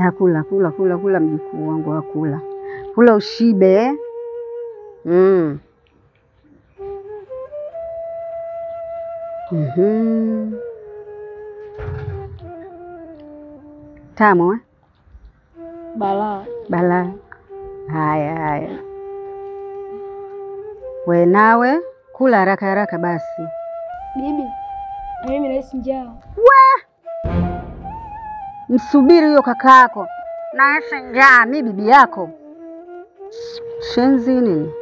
Kula kula kula kula, mjukuu wangu wa kula ushibe mm. mm -hmm. Tamu eh? Balaa. Bala. Haya haya, we nawe kula haraka haraka basi. Bibi, mimi nahisi njaa. Msubiri huyo kaka yako, naesha njaa. Mi bibi yako shenzi nini?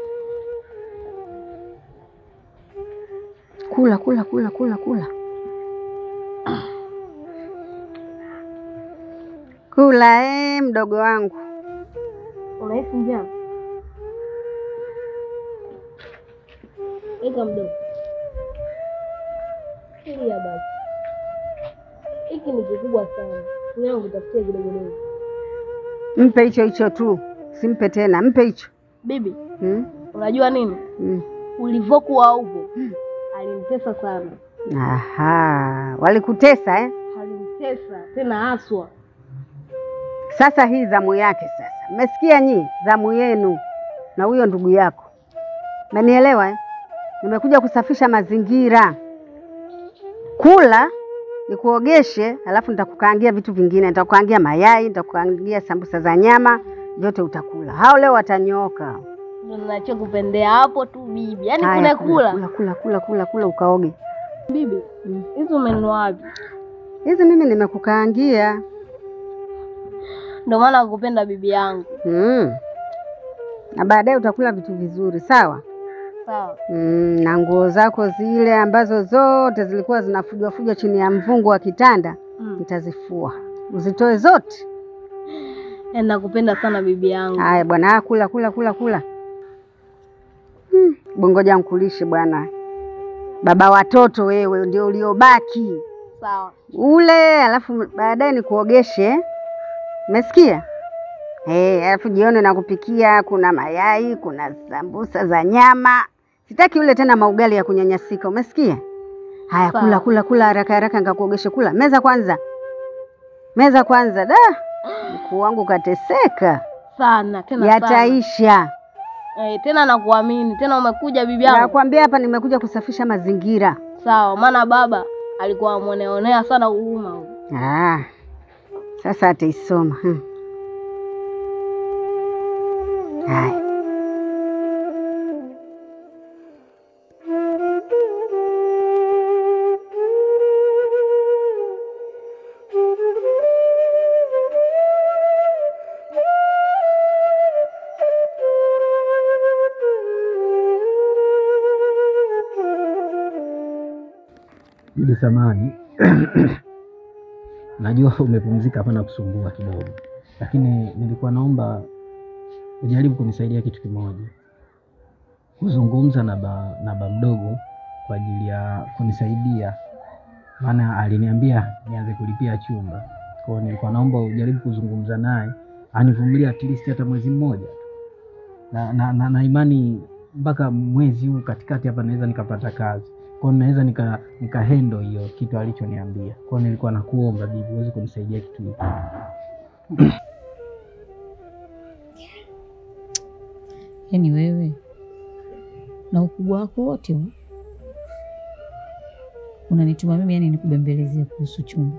Kula kula kula kula kula kula, eh, mdogo wangu. Unahisi njaa? Eka mdogo. Tulia basi. Hiki ni kikubwa sana. Leo kutafutia kidogo dogo. Mpe hicho hicho tu, simpe tena, mpe hicho Bibi, hmm? unajua nini? Hmm. Ulivyokuwa huko alinitesa sana. Aha, walikutesa eh? Alinitesa tena haswa. Sasa hii zamu yake sasa, mmesikia nyi? Zamu yenu na huyo ndugu yako, mmenielewa eh? Nimekuja kusafisha mazingira. Kula nikuogeshe, alafu nitakukaangia vitu vingine, nitakukaangia mayai, nitakukaangia sambusa za nyama, vyote utakula. Hao leo watanyooka. Nachokupendea hapo tu bibi. Yaani kule kula. kula kula kula kula kula, ukaoge. Bibi, hizi umenunua wapi? Hizi mimi nimekukaangia. Ndio maana nakupenda bibi yangu. Mm. Na baadaye utakula vitu vizuri, sawa? Sawa. Mm, na nguo zako zile ambazo zote zilikuwa zinafujwa fujwa chini ya mvungu wa kitanda nitazifua, Mm. uzitoe zote. Yaani nakupenda sana bibi yangu. Haya bwana, kula kula kula kula. Hmm, bongoja nkulishe bwana, baba watoto wewe ndio uliobaki Sawa. ule, alafu baadaye nikuogeshe, umesikia? Eh, hey, alafu jioni nakupikia, kuna mayai, kuna sambusa za nyama. Sitaki ule tena maugali ya kunyanyasika, umesikia? Haya, kula kula kula haraka haraka, ngakuogeshe. Kula meza kwanza, meza kwanza. Da, mkuu wangu kateseka, Sana tena sana. yataisha. Eh, tena nakuamini. Tena umekuja bibi yangu. Nakwambia hapa nimekuja kusafisha mazingira. Sawa, maana baba alikuwa amoneonea sana huruma huyu. Ah, sasa ataisoma. Hmm. Haya. Bibi samani, najua umepumzika hapa na kusumbua kidogo, lakini nilikuwa naomba ujaribu kunisaidia kitu kimoja, kuzungumza na ba, na ba mdogo kwa ajili ya kunisaidia, maana aliniambia nianze kulipia chumba. Kwa hiyo nilikuwa naomba ujaribu kuzungumza naye anivumilia at least hata mwezi mmoja. Na, na, na, na imani mpaka mwezi huu katikati hapa naweza nikapata kazi kwao, naweza nika, nika handle hiyo kitu alichoniambia. Kwao nilikuwa nakuomba bibi, uweze kunisaidia kitu hiki. Yaani wewe na ukubwa wako wote unanituma mimi yani nikubembelezea kuhusu chumba?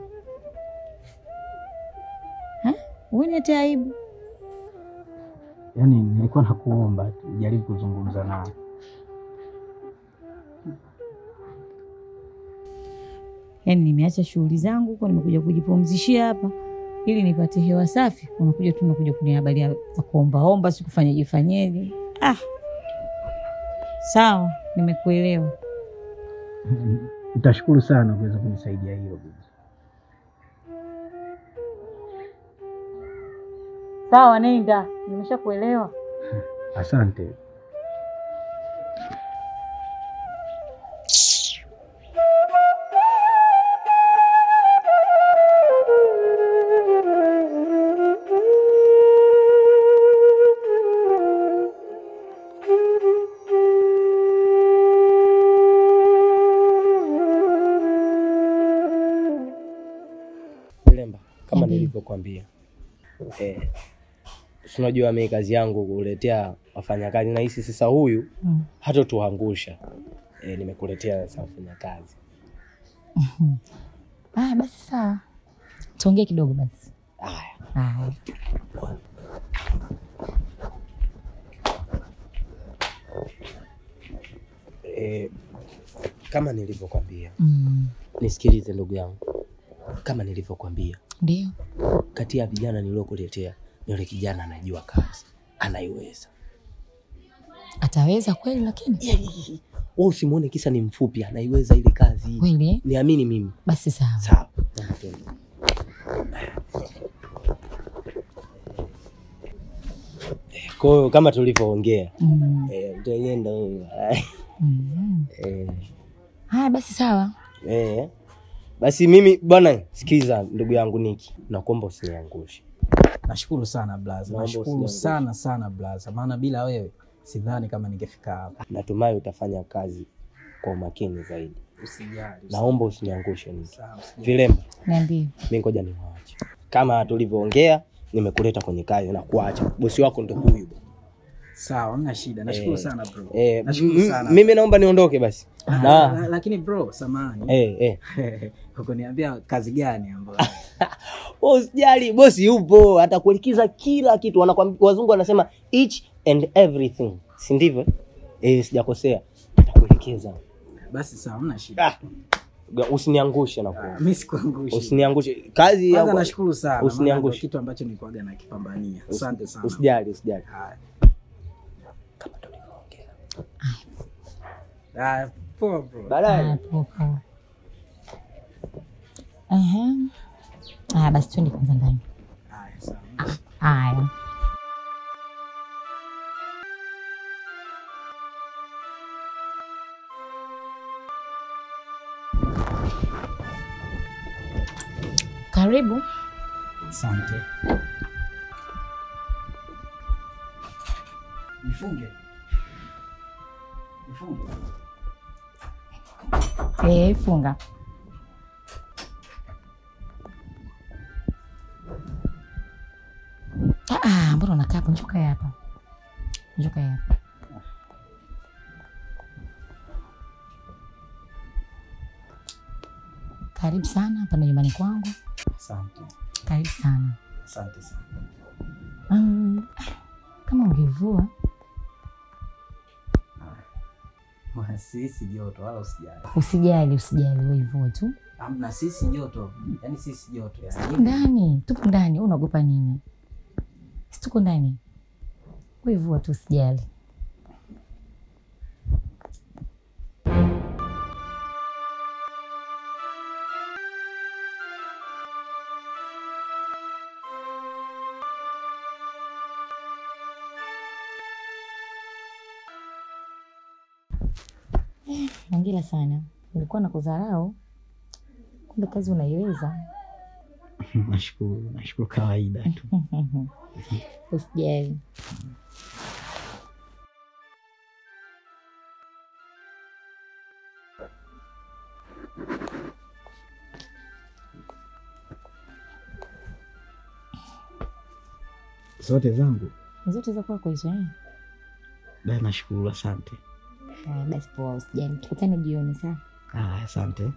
Ha? Uone aibu. Yaani nilikuwa nakuomba tu jaribu kuzungumza naye. Yaani nimeacha shughuli zangu huko, nimekuja kujipumzishia hapa ili nipate hewa safi. Unakuja tu unakuja kunihabaria za kuombaomba, si kufanyaje fanyeje. Ah, sawa, nimekuelewa. Nitashukuru sana ukiweza kunisaidia hiyo bibi. Sawa, nenda, nimeshakuelewa. Asante. Ndiyo. Eh, unajua mimi kazi yangu kuletea wafanyakazi, na hisi sasa huyu Mm. hata tuangusha. Eh, nimekuletea sasa wafanyakazi. Ah, basi sawa, tuongee kidogo basi. Haya, Haya. eh, kama nilivyokwambia, Mm. nisikilize ndugu yangu, kama nilivyokwambia, Ndio. kati ya vijana niliokuletea ni yule kijana anajua kazi, anaiweza. Ataweza kweli lakini? Wewe usimwone kisa ni mfupi, anaiweza ile kazi. Kweli eh? Niamini mimi. Basi sawa. Sawa. Kwa hiyo kama tulivyoongea, Mm. eh, mtu wenyewe ndo huyo. Mm. Eh, Haya basi sawa. eh. Basi mimi bwana, sikiza ndugu yangu Niki, nakuomba usiniangushe. Nashukuru sana blaza, nashukuru sana sana blaza, maana bila wewe sidhani kama ningefika hapa. Natumai utafanya kazi kwa umakini zaidi. Usijali. Naomba usiniangushe Niki. Vilemba, Niambie. mimi ngoja niwaache. Kama tulivyoongea, nimekuleta kwenye kazi na kuacha. Bosi wako ndo huyu. Sawa, hamna shida. Nashukuru Eh, sana bro. Eh, Nashukuru sana. mimi naomba niondoke basi. Ah, Na la- lakini bro, samahani. eh eh Hukuniambia kazi gani ambayo usijali, bosi yupo, atakuelekeza kila kitu. Wanakwambia wazungu wanasema each and everything, si ndivyo? Eh, sijakosea. Atakuelekeza. basi sawa, hamna shida. Ah, usiniangushe na Ah, kuomba. Mimi sikuangushi. Usiniangushe. Kazi ya nashukuru sana. Usiniangushe. kitu ambacho nilikuwaga nakipambania. Asante sana. Usijali, usijali. Haya. Kama tulivyoongea. Haya, poa bro. Baadaye. poa poa. Aha. Haya basi twende kwanza ndani. Haya, sawa. Haya. Karibu. Asante. Nifunge. Nifunge. Eh, funga. Ah, ah, mbona unakaa hapo? Njoo kae hapa. Njoo kae hapa. Karibu sana hapa, nyumbani kwangu. Asante. Karibu sana. Asante sana. Um, kama ungevua Sisi joto wala usijali. usijali, usijali, weivua tu Hamna sisi joto. yani sisi joto. Yaani ndani, tupo ndani. Wewe unaogopa nini? Si tuko ndani, hivyo tu, usijali. Hongera sana, nilikuwa na kudharau, kumbe kazi unaiweza. Nashukuru, nashukuru kawaida tu. Usijali. Zote zangu. zote za kwako hizo eh? Da, nashukuru, asante. Haya, basi poa, usijali, tukutane jioni sawa? Haya, asante.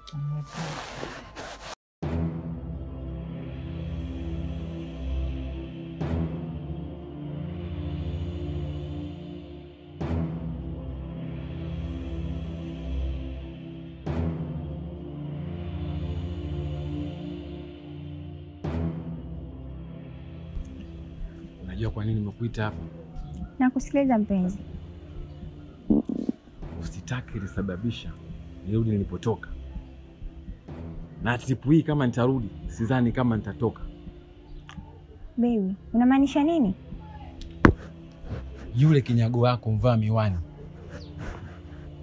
Unajua kwa nini nimekuita hapa? Nakusikiliza mpenzi. Usitaki ilisababisha nirudi nilipotoka, na tripu hii kama nitarudi, sidhani kama nitatoka. Baby, unamaanisha nini? Yule kinyago wako mvaa miwani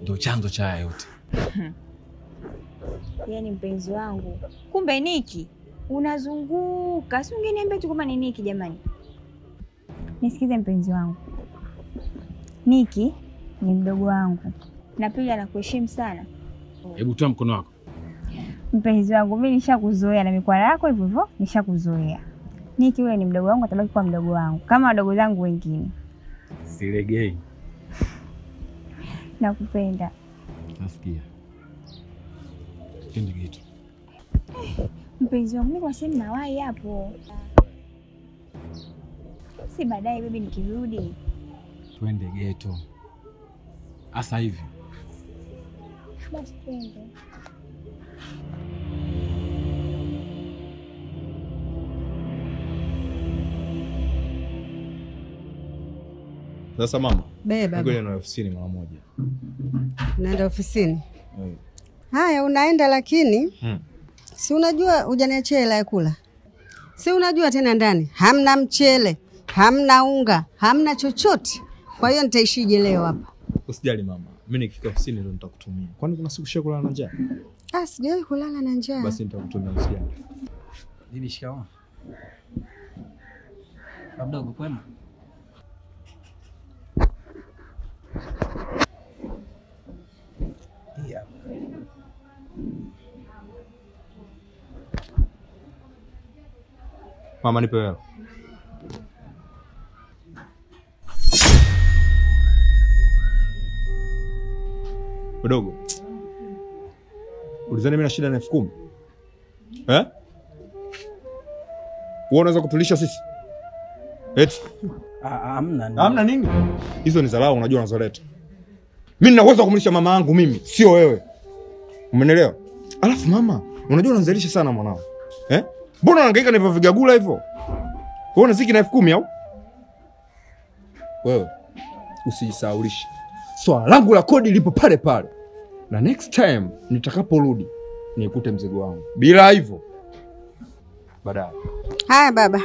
ndio chanzo cha haya yote. Yaani mpenzi wangu, kumbe Niki unazunguka, si ungeniambia tu kama ni Niki. Jamani, nisikize mpenzi wangu, Niki ni mdogo wangu na pili anakuheshimu sana. Hebu toa mkono wako. Mpenzi wangu, mi nishakuzoea na mikwara yako hivyo hivyo, nishakuzoea Niki wewe ni mdogo wangu, atabaki kuwa mdogo wangu kama wadogo zangu wengine. Silegei. Nakupenda. Nasikia. Twende kitu. Mpenzi wangu, mimi kwa sehemu nawai hapo, si baadaye bibi nikirudi. Twende geto. Asa hivi. Basi twende. Sasa mama, ngoja na ofisini mara moja. naenda ofisini. Eh. Haya, unaenda lakini Hmm. si unajua hujaniachia hela ya kula, si unajua tena ndani hamna mchele, hamna unga, hamna chochote. Kwa hiyo nitaishije leo hapa? Usijali mama, mimi nikifika ofisini ndo nitakutumia. Kwani kuna siku shakula na njaa? Ah, sijawahi kulala na njaa. Basi nitakutumia usijali. Bibi, shikamoo. Babdogo, kwema? Hii. Mama nipe hela. Mdogo. Ulizani mimi na shida na elfu kumi? Eh? Wewe unaweza kutulisha sisi? Eti? Ah, ah, Hamna nini. Hamna nini? Hizo ni dharau unajua unazoleta. Mimi ninaweza kumlisha mama yangu mimi, sio wewe. Umenielewa? Alafu mama, unajua unanizalisha sana mwanao. Eh? Mbona unahangaika na hivyo vigagula hivyo? Wewe unaziki na elfu kumi au? Wewe usijisahaulishe. Swala langu la kodi lipo pale pale. Na next time nitakaporudi nikute mzigo wangu. Bila hivyo baadaye. Haya baba,